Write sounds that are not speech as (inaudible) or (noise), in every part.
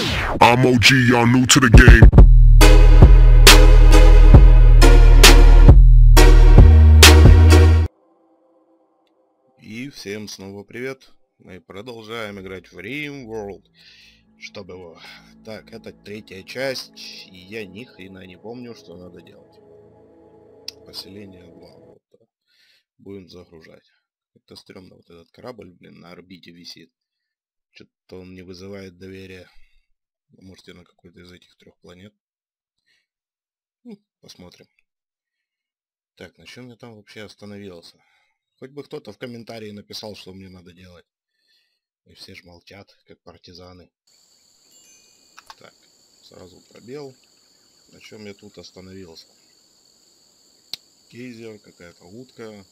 I'm OG, y'all new to the game. И всем снова привет. Мы продолжаем играть в Rim World. Чтобы его... Так, это третья часть, и я ни хрена не помню, что надо делать. Поселение 2. Вот. Будем загружать. Это стрёмно, вот этот корабль, блин, на орбите висит. Что-то он не вызывает доверия. Может, я на какой-то из этих трех планет. Ну, посмотрим. Так, на чем я там вообще остановился? Хоть бы кто-то в комментарии написал, что мне надо делать. И все ж молчат, как партизаны. Так, сразу пробел. На чем я тут остановился? Кейзер, какая-то утка,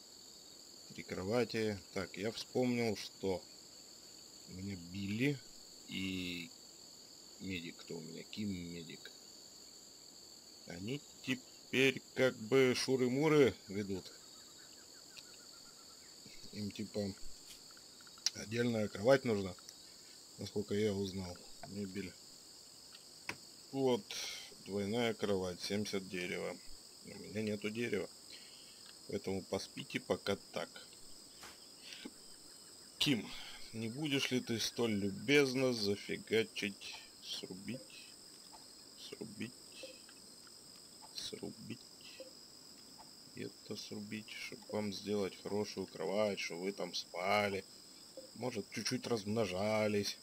три кровати. Так, я вспомнил, что меня Билли и медик, кто у меня, Ким медик. Они теперь как бы шуры-муры ведут. Им типа отдельная кровать нужна, насколько я узнал. Мебель. Вот, двойная кровать, 70 дерева. У меня нету дерева. Поэтому поспите пока так. Ким, не будешь ли ты столь любезно зафигачить, срубить, срубить, срубить, это срубить, чтобы вам сделать хорошую кровать, чтобы вы там спали, может чуть-чуть размножались.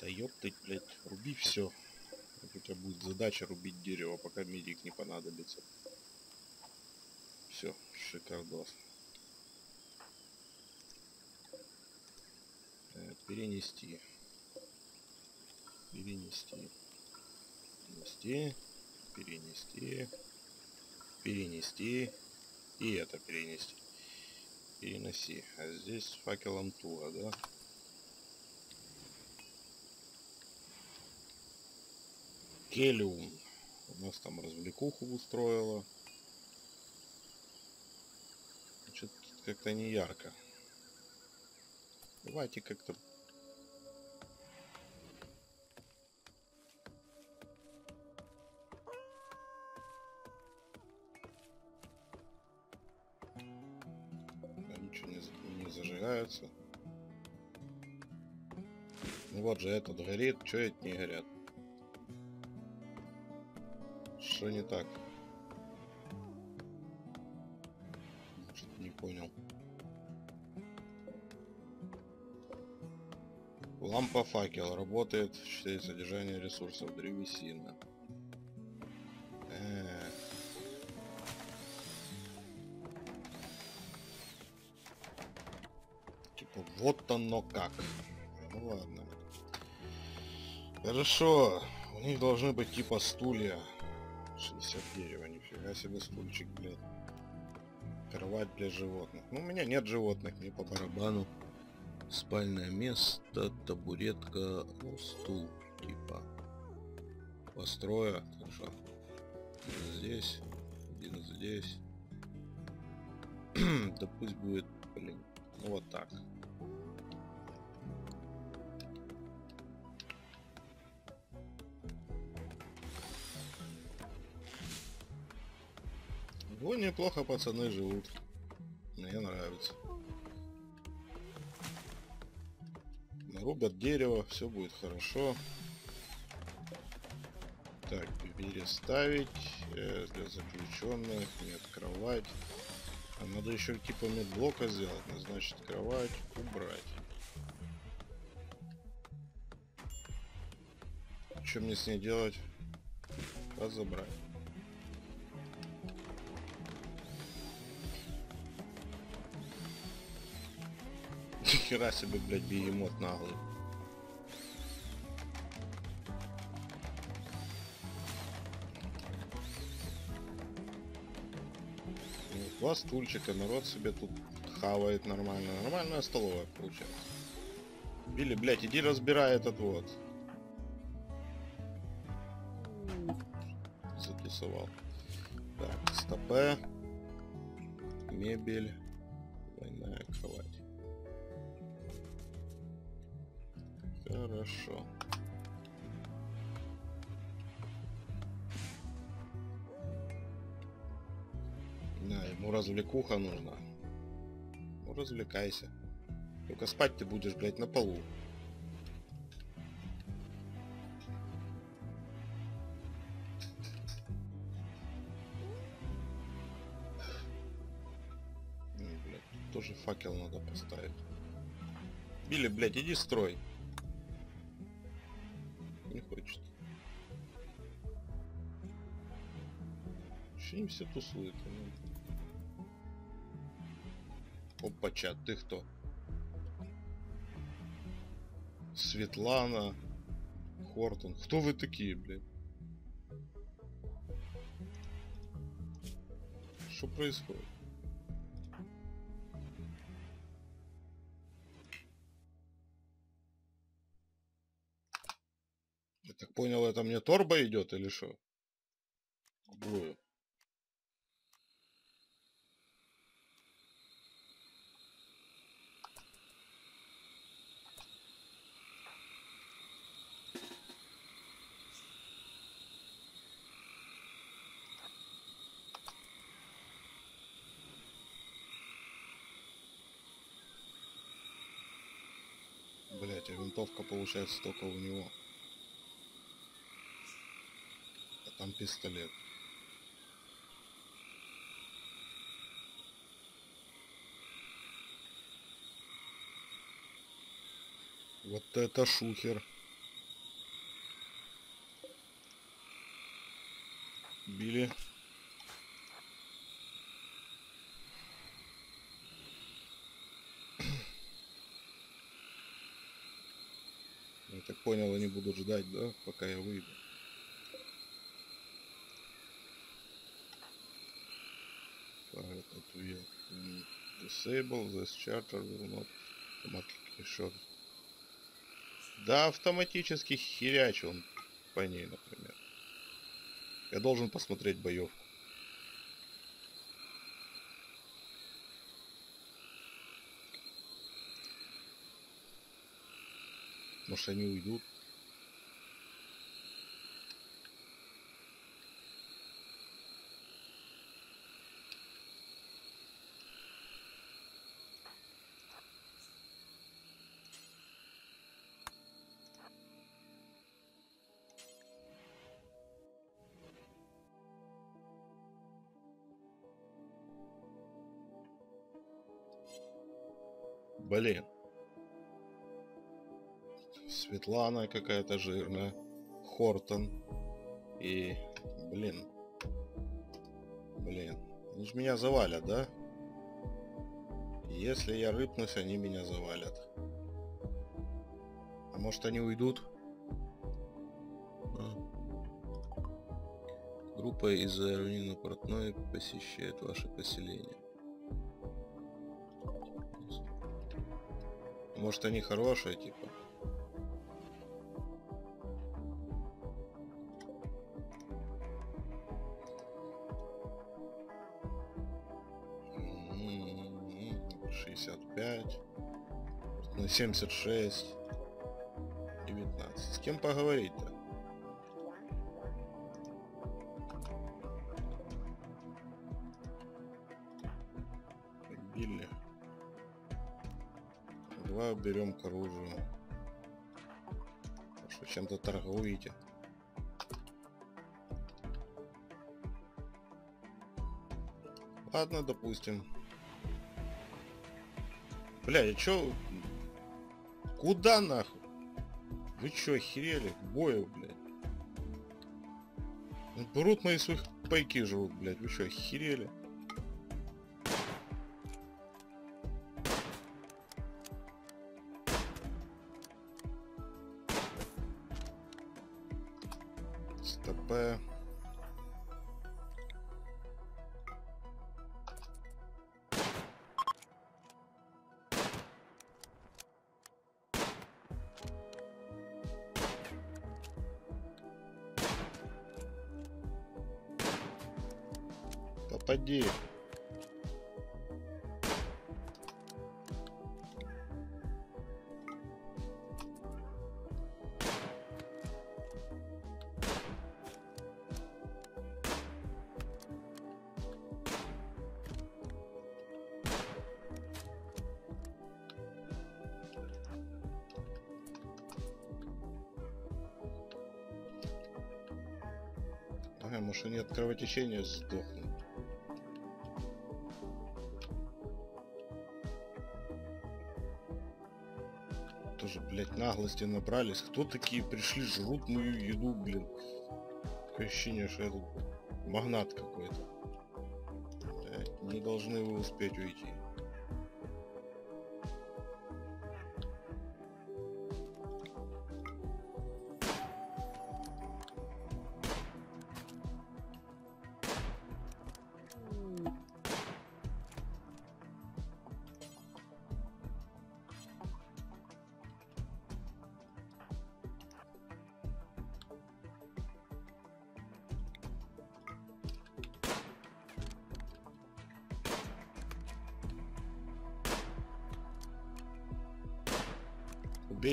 Да ёптыть, блядь, руби все. У тебя будет задача рубить дерево, пока медик не понадобится. Все, шикардос. Э, перенести. Перенести. Перенести. Перенести. Перенести. И это перенести. Переноси. А здесь с факелом туго, да? Келиум. У нас там развлекуху устроила. Что-то как-то не ярко. Давайте как-то... же этот горит, что это не горят? Что не так? Что-то не понял. Лампа факел работает в счете содержания ресурсов древесина. Э. Типа вот оно как. Ну ладно. Хорошо. У них должны быть типа стулья. 60 дерева, нифига себе стульчик, блядь. Кровать для животных. Ну, у меня нет животных, мне по барабану. Спальное место, табуретка, ну, стул, типа. Построя, хорошо. Один здесь, один здесь. (clears throat) да пусть будет, блин, ну вот так. Ну, неплохо пацаны живут. Мне нравится. Нарубят дерево, все будет хорошо. Так, переставить э, для заключенных, нет, кровать. А надо еще типа медблока сделать, ну, значит кровать убрать. Что мне с ней делать? Разобрать. Хера себе, блядь, бегемот наглый. Ну, Два стульчика, народ себе тут хавает нормально. Нормальная столовая получается. Билли, блядь, иди разбирай этот вот. Затусовал. Так, стопе. Мебель. Двойная кровать. Хорошо. Да, ему развлекуха нужна. Ну, развлекайся. Только спать ты будешь, блядь, на полу. Ну, блядь, тоже факел надо поставить. Билли, блядь, иди строй. Еще не все тусуют. ну. Опа, чат, ты кто? Светлана. Хортон. Кто вы такие, блядь? Что происходит? Я так понял, это мне торба идет или что? Блую. Блять, а винтовка получается только у него. А там пистолет. Вот это шухер. Били. Я так понял, они будут ждать, да, пока я выйду. Disable this charter will not automatically short. Да, автоматически херяч он по ней, например. Я должен посмотреть боевку. Может они уйдут? Блин. Светлана какая-то жирная. Хортон. И, блин. Блин. Они же меня завалят, да? Если я рыпнусь, они меня завалят. А может они уйдут? А. Группа из Равнина Портной посещает ваше поселение. Может они хорошие, типа? М, 65 на 76 19 с кем поговорить-то Берем к оружию. Что чем-то торгуете. Ладно, допустим. Бля, я чё... Куда нахуй? Вы чё, охерели? К бою, блядь. Берут мои своих пайки живут, блядь. Вы чё, охерели? отойди. Ага, может они от кровотечения сдохнут. Наглости набрались. Кто такие пришли, жрут мою еду, блин. Такое ощущение, что я тут магнат какой-то. Не должны вы успеть уйти.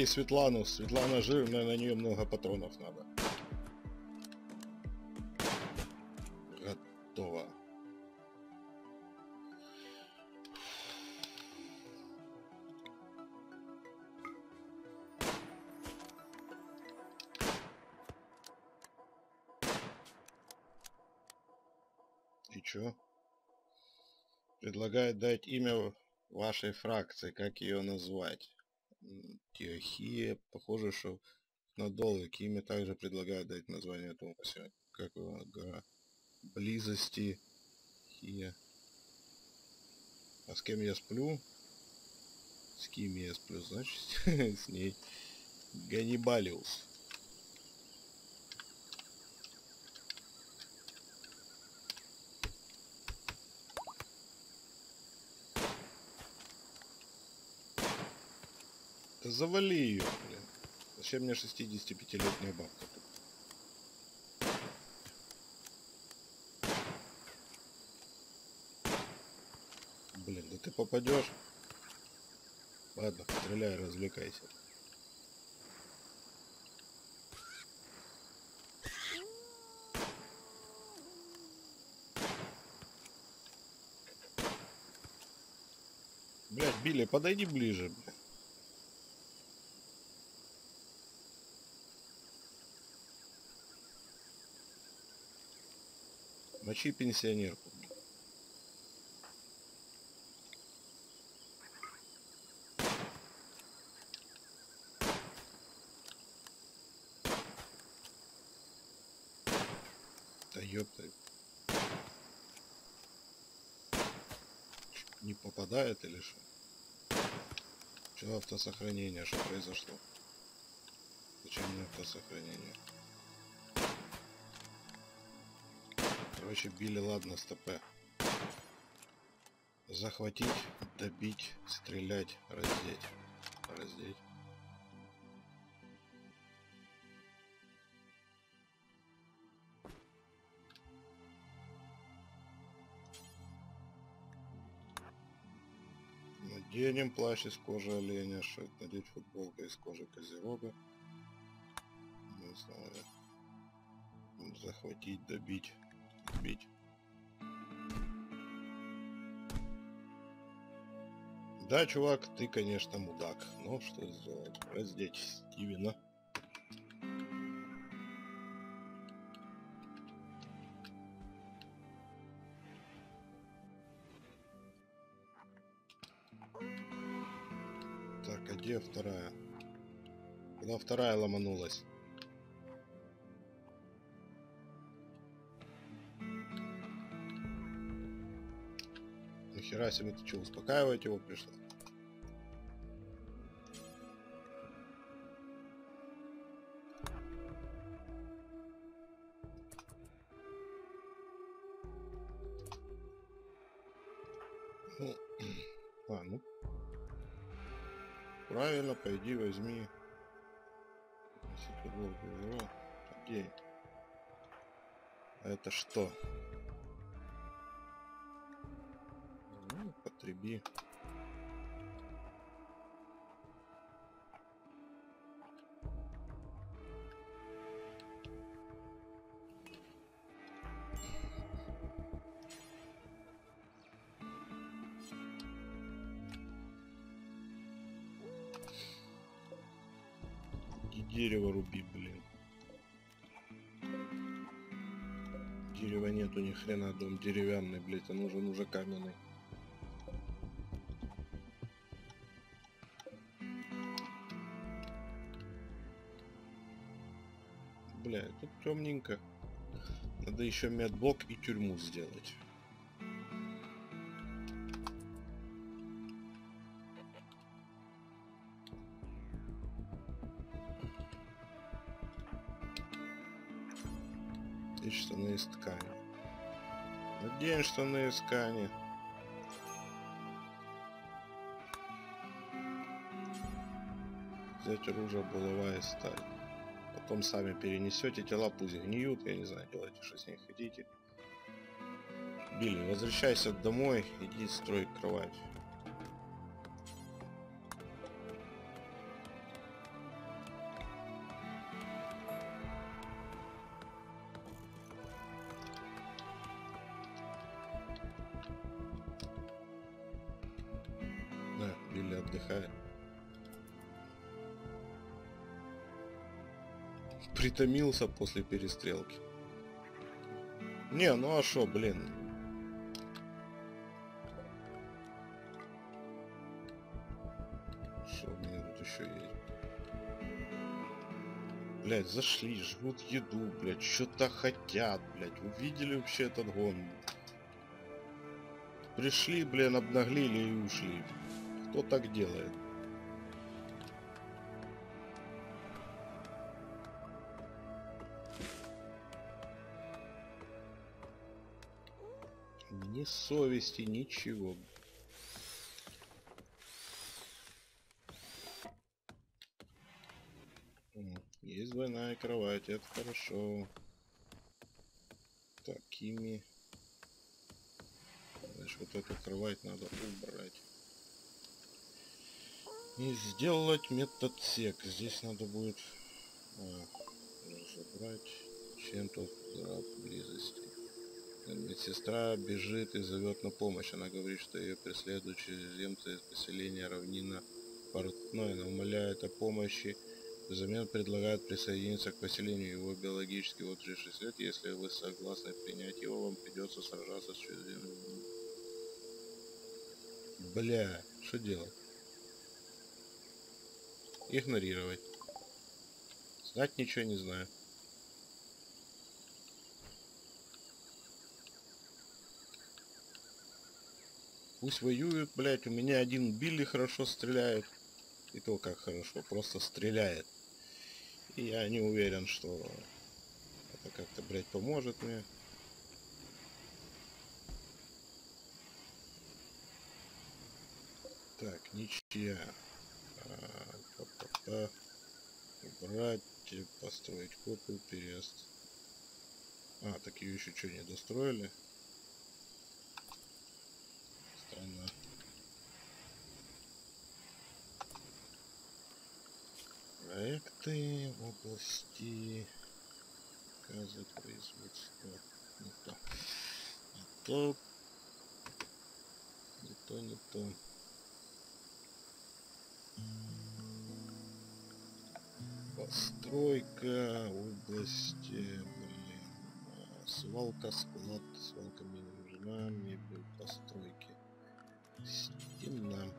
Убей Светлану. Светлана жирная, на нее много патронов надо. Готово. И чё? Предлагает дать имя вашей фракции, как ее назвать. Теохия. Похоже, что на долг имя также предлагают дать название этому поселку. Как гора близости. Хия. А с кем я сплю? С кем я сплю, значит, (laughs) с ней. Ганнибалиус. Да завали ее, блин. Зачем мне 65-летняя бабка? Блин, да ты попадешь. Ладно, стреляй, развлекайся. Блять, Билли, подойди ближе, блядь. Мочи пенсионерку. Да ёпта. Не попадает или что? Что автосохранение? Что произошло? Зачем мне автосохранение? Короче, били, ладно, стопе. Захватить, добить, стрелять, раздеть. Раздеть. Наденем плащ из кожи оленя, шит, надеть футболку из кожи козерога. Не знаю. Захватить, добить бить. Да, чувак, ты, конечно, мудак. Но что сделать? Раздеть Стивена. Так, а где вторая? Куда вторая ломанулась? Нихера себе, ты что, успокаивать его пришла? Ну, (clears throat) а, ну. Правильно, пойди возьми. Где? А это что? Употреби. И дерево руби, блин. Дерева нету ни хрена, дом деревянный, блядь, а нужен уже каменный. Бля, тут темненько. Надо еще медблок и тюрьму сделать. И штаны из ткани. Надень штаны из ткани. Взять оружие, булава и сталь. Потом сами перенесете тела, пусть гниют, я не знаю, делайте, что с них хотите. Билли, возвращайся домой, иди строй кровать. Да, Билли отдыхает. Притомился после перестрелки. Не, ну а шо, блин. Что у меня тут еще есть? Блять, зашли, жрут еду, блять, что-то хотят, блять. Увидели вообще этот гон? Пришли, блин, обнаглели и ушли. Кто так делает? Совести, ничего. Есть двойная кровать, это хорошо. Такими. Значит, вот эту кровать надо убрать. И сделать метод сек. Здесь надо будет а, разобрать чем-то близости. Медсестра бежит и зовет на помощь. Она говорит, что ее преследуют чужеземцы из поселения равнина Портной. Она умоляет о помощи. Взамен предлагает присоединиться к поселению его биологически отрежший след. Если вы согласны принять его, вам придется сражаться с чужеземцами. Бля, что делать? Игнорировать. Знать ничего не знаю. Пусть воюют, блядь, у меня один Билли хорошо стреляет. И то как хорошо, просто стреляет. И я не уверен, что это как-то, блядь, поможет мне. Так, ничья. А, па-па-па. Убрать, э, построить копию, переезд. А, так ее еще что, не достроили? Проекты в области заказы производства. Не то. Не то. Не то, не то. Постройка области, блин, свалка, склад, свалка мне не нужна, мебель, постройки, стена.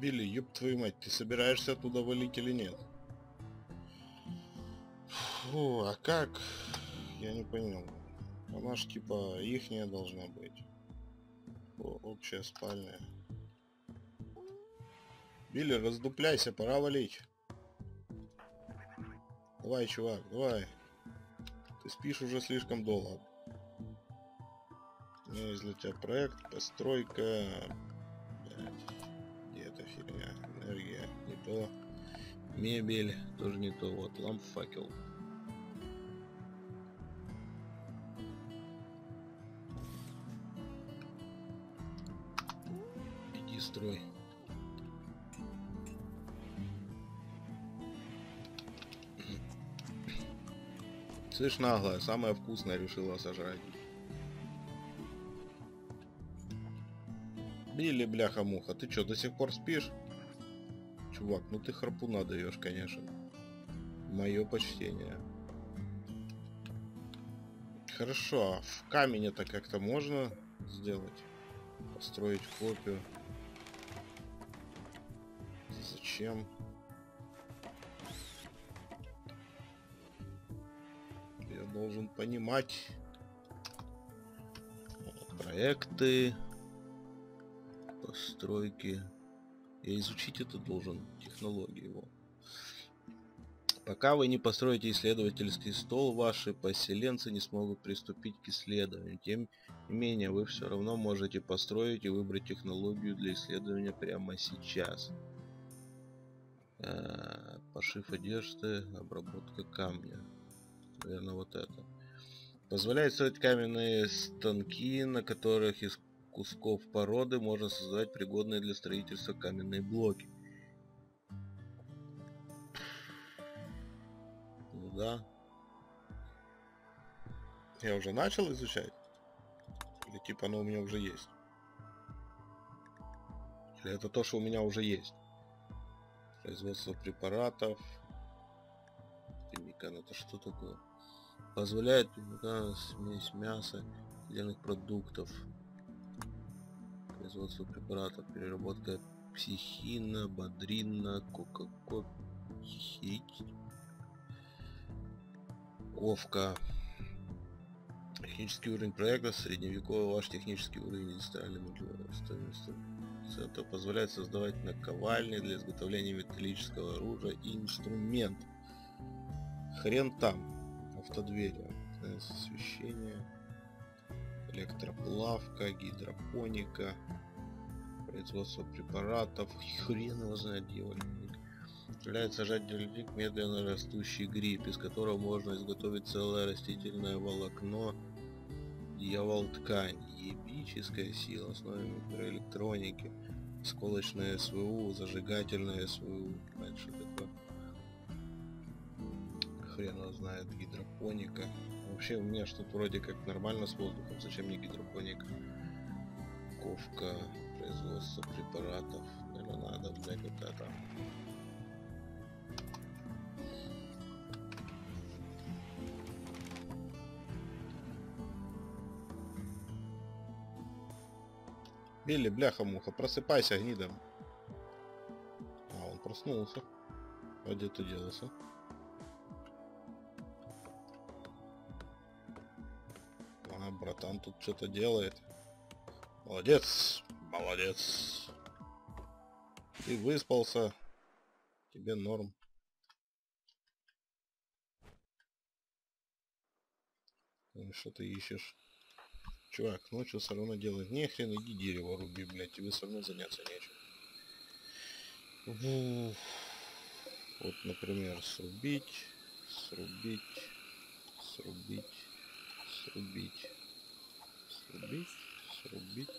Билли, ёб твою мать, ты собираешься оттуда валить или нет? Фу, а как? Я не понял. Она ж типа ихняя должна быть. О, общая спальня. Билли, раздупляйся, пора валить. Давай, чувак, давай. Ты спишь уже слишком долго. У меня есть для тебя проект, постройка. То. Мебель, тоже не то. Вот, ламп, факел. построй. Слышь, наглая, самое вкусное решила сожрать. Билли, бляха-муха, ты что, до сих пор спишь? Чувак, ну ты харпуна даешь, конечно. Мое почтение. Хорошо, а в камень это как-то можно сделать? Построить копию. Зачем? Я должен понимать проекты, постройки. Я изучить это должен, технологии его. Пока вы не построите исследовательский стол, ваши поселенцы не смогут приступить к исследованию. Тем не менее, вы все равно можете построить и выбрать технологию для исследования прямо сейчас. Э, пошив одежды, обработка камня. Наверное, вот это. Позволяет строить каменные станки, на которых из кусков породы можно создавать пригодные для строительства каменные блоки. Ну да. Я уже начал изучать? Или типа оно у меня уже есть? Или это то, что у меня уже есть? Производство препаратов. Химикан, это что такое? Позволяет да, смесь мяса, отдельных продуктов производство препаратов, переработка психина, бодрина, кока-кола, ковка. Технический уровень проекта, средневековый ваш технический уровень индустриальной стоимости. Это позволяет создавать наковальни для изготовления металлического оружия и инструмент. Хрен там. Автодвери. Освещение электроплавка, гидропоника, производство препаратов, хрен его знает делали. Является жадельник медленно растущий гриб, из которого можно изготовить целое растительное волокно, дьявол ткань, ебическая сила, основе микроэлектроники, сколочное СВУ, зажигательное СВУ, что такое? Хрен его знает, гидропоника. Вообще у меня что-то вроде как нормально с воздухом. Зачем мне гидропоника? Ковка, производство препаратов. Наверное, надо, блядь, вот это. Билли, бляха-муха, просыпайся, гнидом. А, он проснулся. А где ты делался? Братан тут что-то делает. Молодец, молодец. Ты выспался. Тебе норм. Ну, что ты ищешь? Чувак, ночью все равно делать нехрен, иди дерево руби, блядь, тебе все равно заняться нечем. Вот, например, срубить, срубить, срубить, срубить срубить, срубить.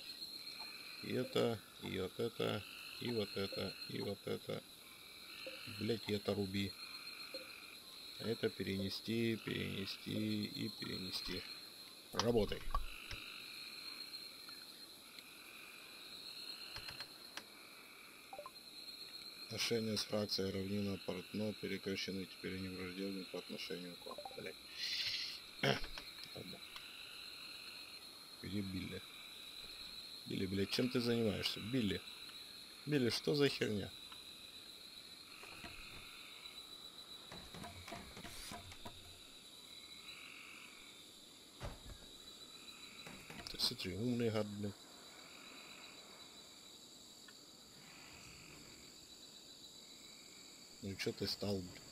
И это, и вот это, и вот это, и вот это. Блять, это руби. Это перенести, перенести и перенести. Работай. Отношения с фракцией равнина портно перекращены, теперь они враждебны по отношению к вам. Блять. Где Билли? Билли, блядь, чем ты занимаешься? Билли. Билли, что за херня? Ты смотри, умный гад, блядь. Ну что ты стал, блядь?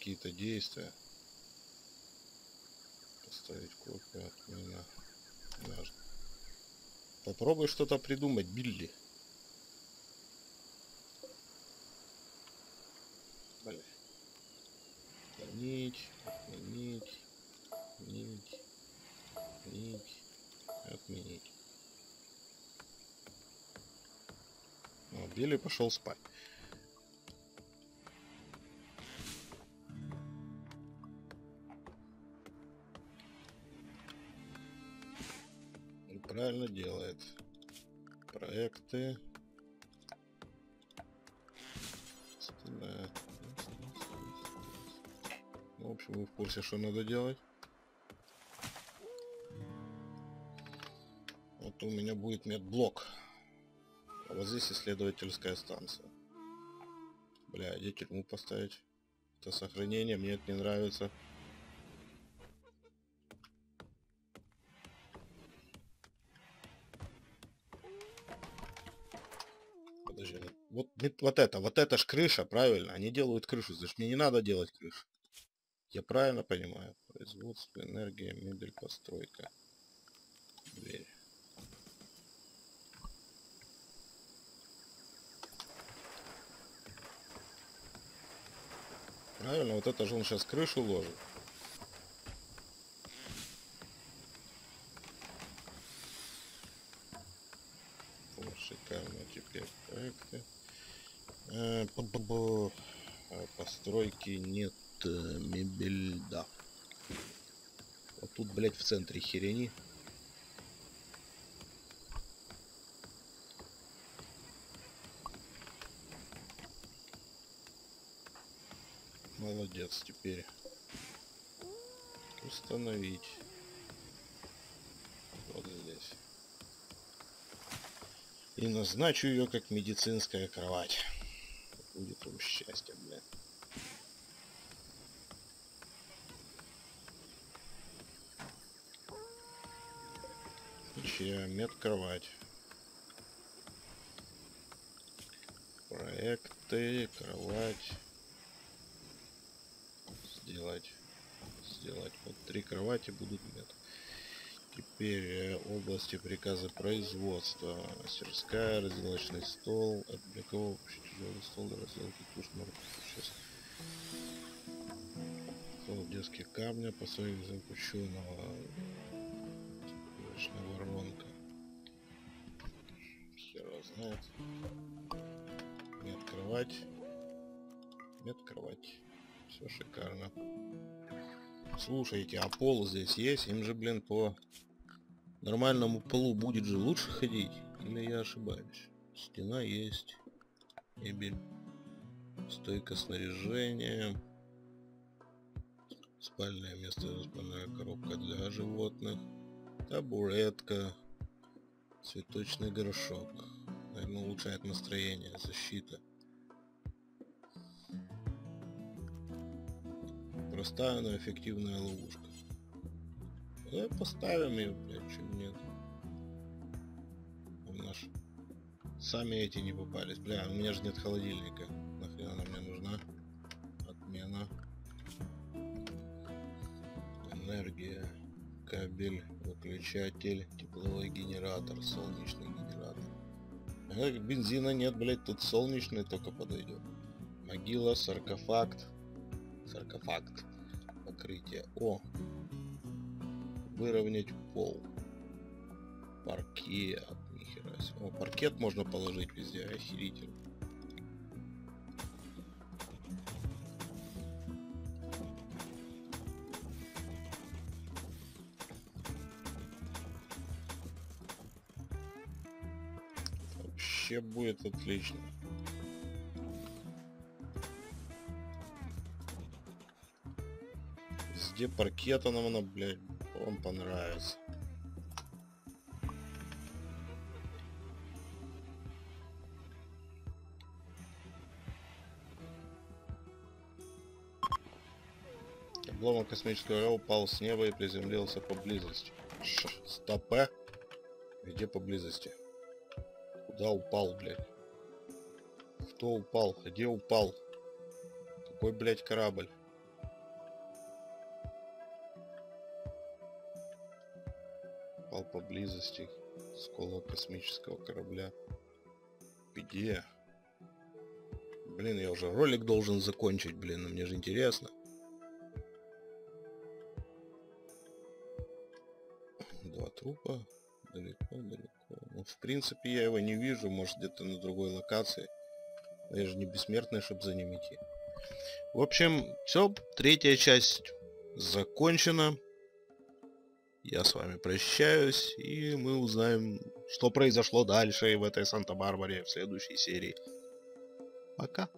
Какие-то действия. Поставить копию отмена. Важно. Попробуй что-то придумать, Билли. Отменить, отменить, отменить, отменить, отменить. Ну, Билли пошел спать. Правильно делает. Проекты. Ну, в общем, вы в курсе, что надо делать. Вот у меня будет медблок. А вот здесь исследовательская станция. Бля, где тюрьму поставить? Это сохранение, мне это не нравится. Вот, это, вот это ж крыша, правильно? Они делают крышу, значит мне не надо делать крышу. Я правильно понимаю? Производство, энергия, мебель, постройка. Дверь. Правильно, вот это же он сейчас крышу ложит. О, шикарно теперь проекты. Э. А, Постройки нет, э, мебель, да. Вот тут, блядь, в центре херени. Молодец теперь. Установить. Вот здесь. И назначу ее как медицинская кровать. Будет вам счастье, блядь. Чья медкровать. Проекты, кровать. Сделать. Сделать. Вот три кровати будут мед. Э, области приказа производства. Мастерская, разделочный стол, обликовывающий тяжелый стол для разделки туш Сейчас. Стол детских камня, посыльник запущенного. Точная воронка. Хер знает. Мед кровать. Мед кровать. Все шикарно. Слушайте, а пол здесь есть? Им же, блин, по нормальному полу будет же лучше ходить? Или я ошибаюсь? Стена есть. Мебель. Стойка снаряжения. Спальное место, спальная коробка для животных. Табуретка. Цветочный горшок. Наверное, улучшает настроение, защита. Простая, но эффективная ловушка. Давай поставим ее, блядь, чем нет. У наш... Сами эти не попались. Бля, у меня же нет холодильника. Нахрена она мне нужна? Отмена. Энергия. Кабель, выключатель, тепловой генератор, солнечный генератор. А, бензина нет, блядь, тут солнечный только подойдет. Могила, саркофакт. Саркофакт. Покрытие. О! Выровнять пол. Паркет. Нихера себе. О, паркет можно положить везде. Охерительно. Вообще будет отлично. Везде паркета нам она, блядь, вам понравится. Обломок космического РА упал с неба и приземлился поблизости. Ш стопе? Где поблизости? Куда упал, блядь? Кто упал? Где упал? Какой, блядь, корабль? поблизости скола космического корабля. Где? Блин, я уже ролик должен закончить, блин, ну мне же интересно. Два трупа. Далеко, далеко. Ну, в принципе, я его не вижу, может, где-то на другой локации. Но я же не бессмертный, чтобы за ним идти. В общем, все, третья часть закончена. Я с вами прощаюсь, и мы узнаем, что произошло дальше в этой Санта-Барбаре в следующей серии. Пока.